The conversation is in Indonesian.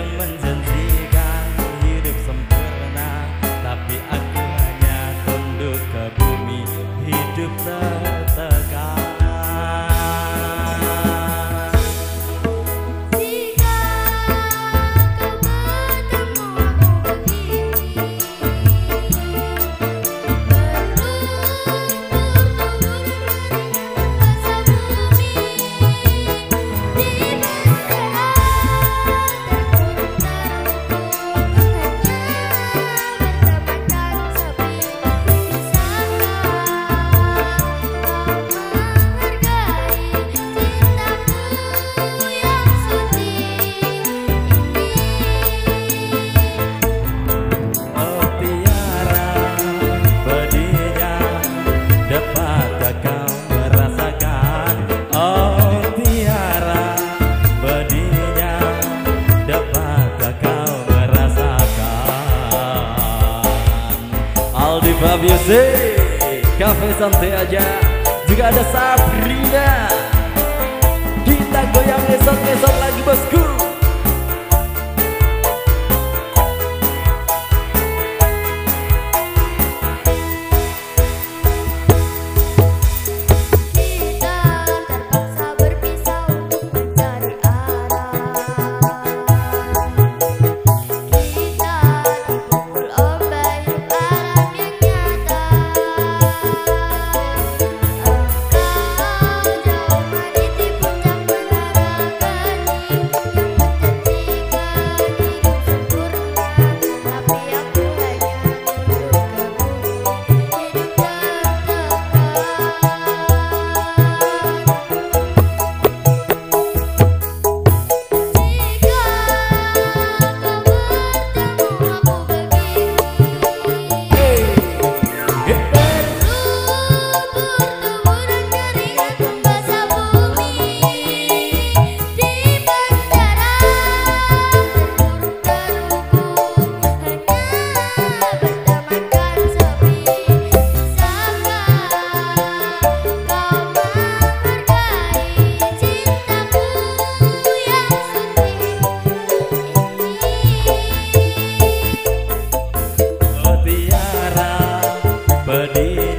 yang men Asik Cafe santai aja. Juga ada Sabrina. Kita goyang esok-esok lagi bosku day.